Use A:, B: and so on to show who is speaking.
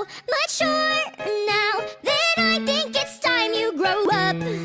A: much sure now that I think it's time you grow up.